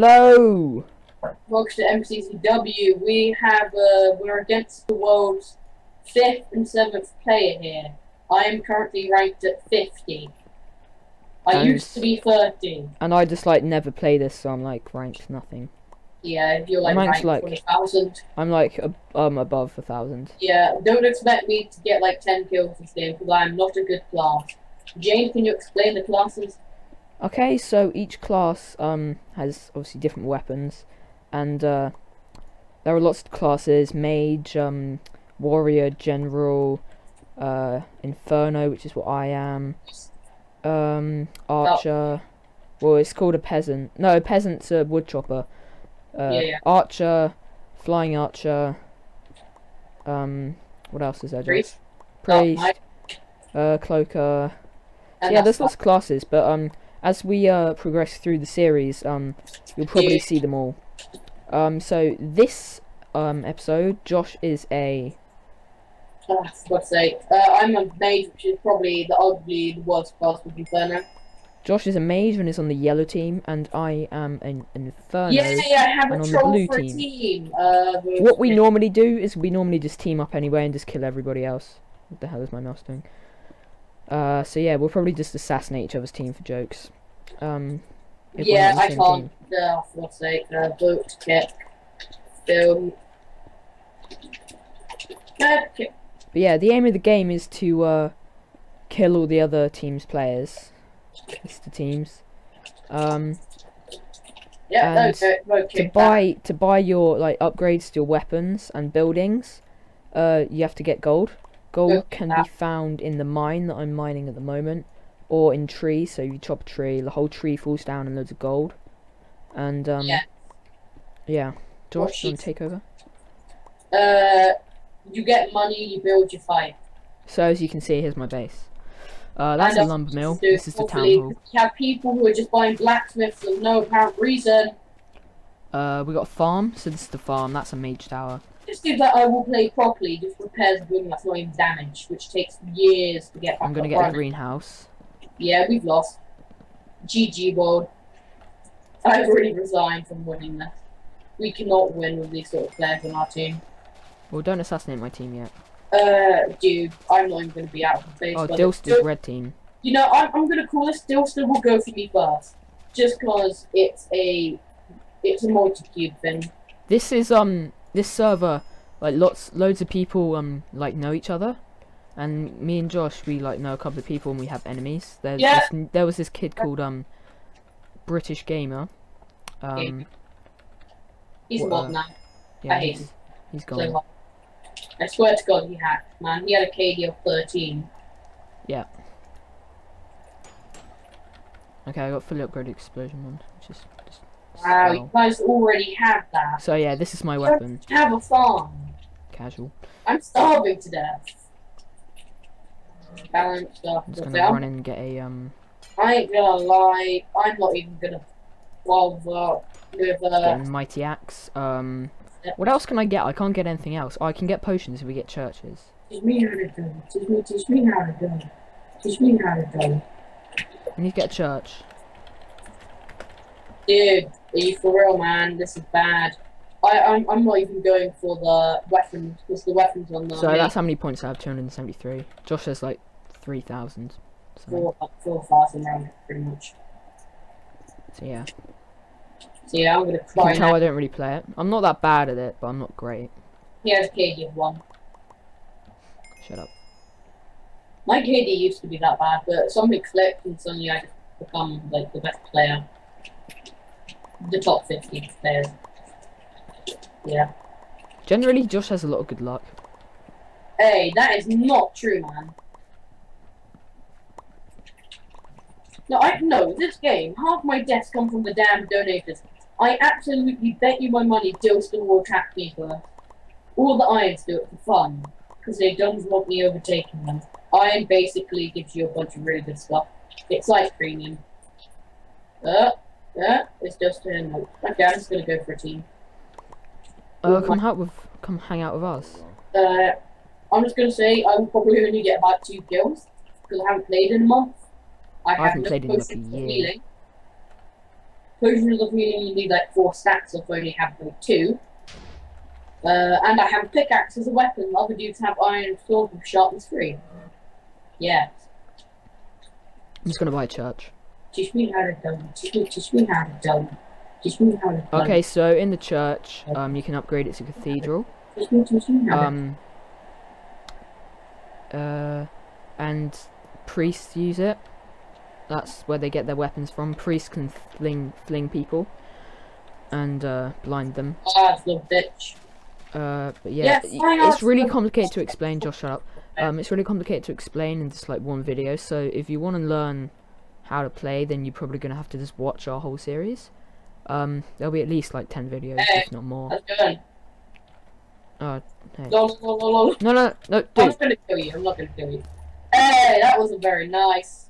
Hello. Welcome to MCCW. We have uh, we're against the world's fifth and seventh player here. I am currently ranked at fifty. I And- used to be thirty. And I just like never play this, so I'm like ranked nothing. Yeah, if you're like Ranked, ranked like- thousand. I'm like um above a thousand. Yeah, don't expect me to get like ten kills this game because I am not a good class. Jane, can you explain the classes? Okay, so each class um has obviously different weapons, and uh, there are lots of classes: mage, um, warrior, general, uh, inferno, which is what I am, um, archer. Well, it's called a peasant. No, peasant's a wood chopper. Uh, Yeah, yeah. Archer, flying archer. Um, what else is there? Priest. Priest, Oh, uh, cloaker. and yeah, there's lots of classes, but um, as we uh progress through the series, um, you'll probably see them all. Um, so this um episode, Josh is a Oh, for God's sake. Uh, I'm a mage, which is probably the arguably the worst class with Inferno. Josh is a mage and is on the yellow team, and I am an inferno. Yeah, yeah, I have and a on the blue for team. a team. Uh, What we normally do is we normally just team up anyway and just kill everybody else. What the hell is my mouse doing? Uh, so yeah, we'll probably just assassinate each other's team for jokes. Um, Yeah, I in the same can't. Uh, for God's sake. Boat, kick, film. Kick. But yeah, the aim of the game is to uh, kill all the other team's players. It's the teams. Um, Yeah, okay, no, to buy to buy your like upgrades to your weapons and buildings, uh, you have to get gold. Gold can be found in the mine that I'm mining at the moment, or in trees. So you chop a tree, the whole tree falls down and loads of gold. And um, Yeah. yeah. Josh, do you want to take over? Uh, you get money, you build your fight. So as you can see, here's my base. Uh, that's And a lumber mill. do- This is the town hall. You have people who are just buying blacksmiths for no apparent reason. Uh, we got a farm. So this is the farm. That's a mage tower. Just do that I will play properly, just repairs that's not even damaged, which takes years to get back I'm gonna get a greenhouse. Yeah, we've lost. GG world. I've already resigned from winning this. We cannot win with these sort of players on our team. Well, don't assassinate my team yet. Uh, dude, I'm not even going to be out of the face. Oh, Dilster's red team. You know, I'm, I'm going to call this Dilster will go for me first. Just because it's a it's a multi-cube thing. This is um this server like lots loads of people um like know each other, and me and Josh we like know a couple of people and we have enemies. There's Yeah. this, there was this kid called um British Gamer. Um He's a Well, mod now. yeah he's, him. he's So gone. hot. I swear to God, he hacked, man. He had a KD of 13. Yeah. Okay, I got fully upgraded explosion wand, which is Wow, you guys already have that. So yeah, this is my You weapon. Have a farm. Casual. I'm starving to death. Balance stuff. I'm just gonna run in and get a um I ain't gonna lie, I'm not even gonna bother with uh, a mighty axe. Um what else can I get? I can't get anything else. Oh, I can get potions if we get churches. teach me how to do. Teach me, teach me how to do. Teach me how to do. I need to get a church. Dude, are you for real, man? This is bad. I, I'm, I'm not even going for the weapons, because the weapons on the So that's how many points I have, 273. Josh has like 3,000. So, four, four thousand round, pretty much. so yeah. So yeah, I'm gonna You cry can tell now. I don't really play it. I'm not that bad at it, but I'm not great. He has KD of one. Shut up. My KD used to be that bad, but something clicked and suddenly I become like the best player. The top 50 players. Yeah. Generally, Josh has a lot of good luck. Hey, that is not true, man. No, I no, this game, half my deaths come from the damn donators. I absolutely bet you my money Dilston will track me first. All the irons do it for fun, because they don't want me overtaking them. Iron basically gives you a bunch of really good stuff. It's like premium. Uh, yeah, it's just a note. Okay, gonna go for a team. Uh, come out with, come hang out with us. Uh, I'm just gonna say I'm probably only get about two kills because I haven't played in a month. I, I have haven't played in like a year. Potions of healing, you need like four stacks of only have like two. Uh, and I have a pickaxe as a weapon. Other dudes have iron sword with sharpness three. Yeah. I'm just gonna buy a church. Teach me how to do. Teach me, teach me how to do. Teach me how to do. Okay, so in the church, um, you can upgrade it to cathedral. Teach me, teach me how. Um, uh, and priests use it. That's where they get their weapons from. Priests can fling fling people and uh, blind them. Ah, little bitch. Uh, but yeah, Yeah, y- fine it's really complicated to explain. Josh, shut up. Um, it's really complicated to explain in just like one video. So if you want to learn how to play, then you're probably gonna have to just watch our whole series. Um, there'll be at least like ten videos, Hey. if not more. Going? Uh, hey. Lol, lol, lol. No, no, no, I'm just gonna kill you. I'm not gonna kill you. Hey, that wasn't very nice.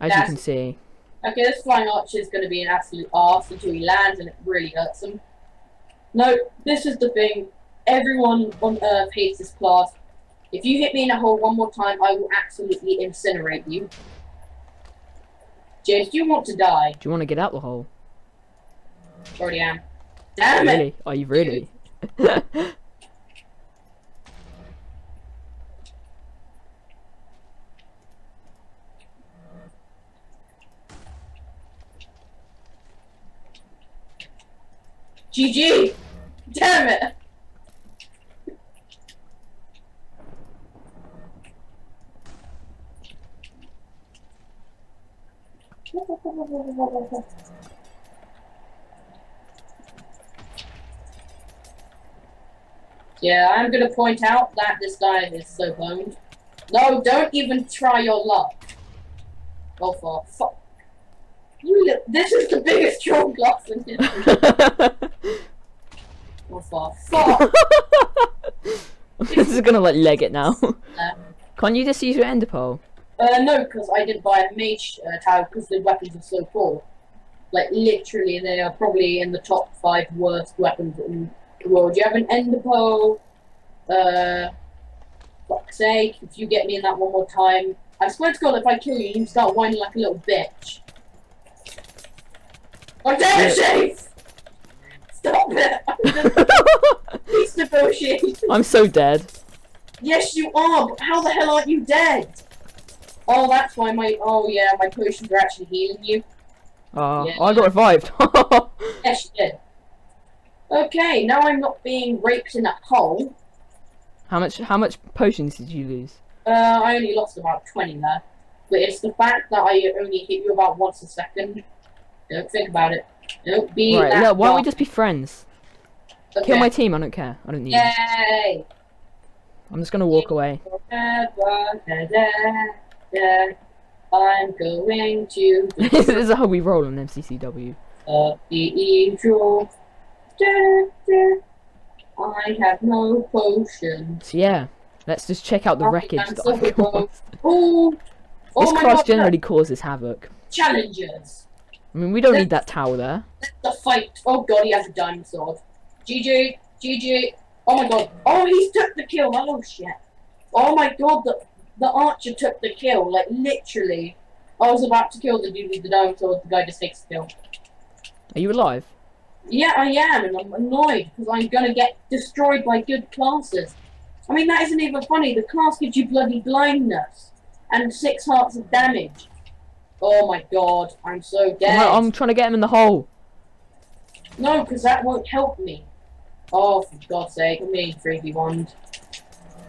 As you can see, Okay, this flying archer is going to be an absolute arse until he lands and it really hurts him. No, this is the thing. Everyone on Earth hates this class. If you hit me in a hole one more time, I will absolutely incinerate you. James, do you want to die? do you want to get out the hole? Already am. Damn it! really? Are you really? GG! Damn it! Yeah, I'm gonna point out that this guy is so boned. No, don't even try your luck. Oh for fuck. You this is the biggest troll glass in history. Oh for fuck. this is gonna like leg it now. Um, Can't you just use your ender pearl? Uh, no, because I didn't buy a mage uh, tower because the weapons are so poor. Like, literally, they are probably in the top five worst weapons in the world. You have an ender pearl. Uh, fuck's sake, if you get me in that one more time. I swear to God, if I kill you, you start whining like a little bitch. Damn it, Shave! Stop it! I'm peace negotiating. I'm so dead. Yes, you are, but how the hell aren't you dead? Oh, that's why my. Oh, yeah, my potions are actually healing you. Uh, Yeah. I got revived. Yes, you did. Okay, now I'm not being raped in a hole. how much? How much potions did you lose? Uh, I only lost about 20 there. But it's the fact that I only hit you about once a second. Don't think about it. Don't be Right. that why don't we just be friends? Okay. Kill my team. I don't care. I don't need. you. Yay! I'm just gonna walk away. I'm going to this is how we roll on MCCW. Uh, cathedral. Da, da. I have no potion. So yeah, let's just check out the Oh, wreckage that I've caused. Oh, oh This class God, generally causes havoc. challenges. I mean, we don't need that tower there. The fight. Oh god, he has a diamond sword. GG, GG. Oh my god. Oh, he took the kill. Oh shit. Oh my god, the the archer took the kill. Like literally, I was about to kill the dude with the diamond sword. The guy just takes the kill. Are you alive? Yeah, I am, and I'm annoyed because I'm gonna get destroyed by good classes. I mean, that isn't even funny. The class gives you bloody blindness and six hearts of damage. Oh my god, I'm so dead. I'm, I'm trying to get him in the hole. No, because that won't help me. Oh, for God's sake, I'm being 3v1.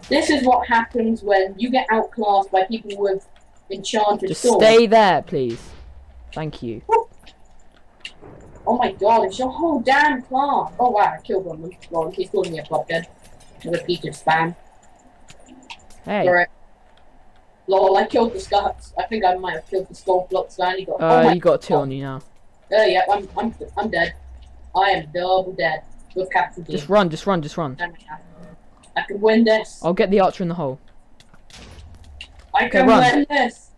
This is what happens when you get outclassed by people with enchanted Just swords. stay there, please. Thank you. Oh my god, it's your whole damn class. Oh wow, I killed one of them. Well, he's calling me a blockhead. Repeated spam. Hey. Alright. Lol, I killed the scuts. I think I might have killed the skull blocks and he got. oh Uh, my you got two God. on you now. Oh yeah, I'm, I'm, I'm dead. I am double dead. With Captain D. Just run, just run, just run. I can win this. I'll get the archer in the hole. I can run. win this.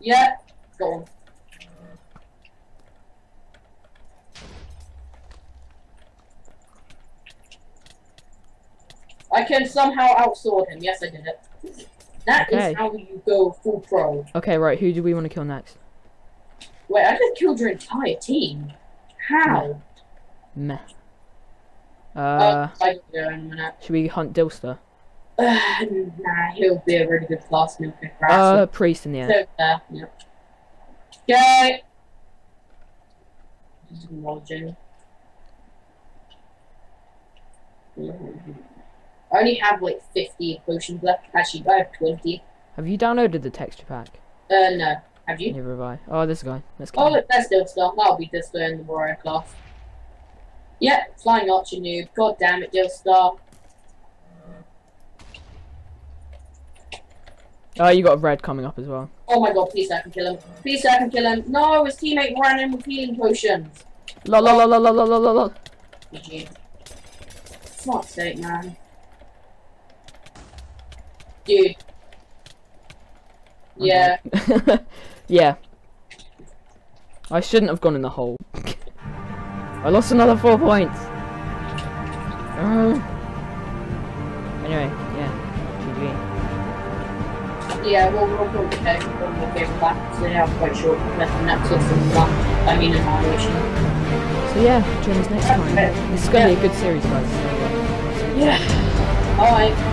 Yeah, go on. I can somehow outsword him. Yes, I did it. That is Okay. how you go full pro. Okay, right. Who do we want to kill next? Wait, I just killed your entire team. How? Meh. Uh, Uh, I can go in a minute. should we hunt Dilster? Uh, nah, he'll be a really good class milk picker. Uh, priest in the end. So there, yeah. Okay. Just. I only have like 50 potions left. Actually, I have 20. Have you downloaded the texture pack? Uh, no. Have you? Never have I. Oh, this guy. Let's go. Oh, look, there's stuff. That'll be Disco in the warrior class. Yeah, flying archer noob. God damn it, Dilstar. Oh, you got a red coming up as well. Oh my god, please I can kill him. Please I can kill him. No, his teammate ran in with healing potions. La la la la la la la la la. GG. Fuck's sake, man. Dude. Yeah. yeah. I shouldn't have gone in the hole. I lost another four points. Uh. Anyway, yeah. GG. Yeah, well, we'll probably one more game back, so yeah, I'm quite sure left in that sort of that. I mean, annihilation. So yeah, join us next time. This is gonna be a good series, guys. Yeah. Alright.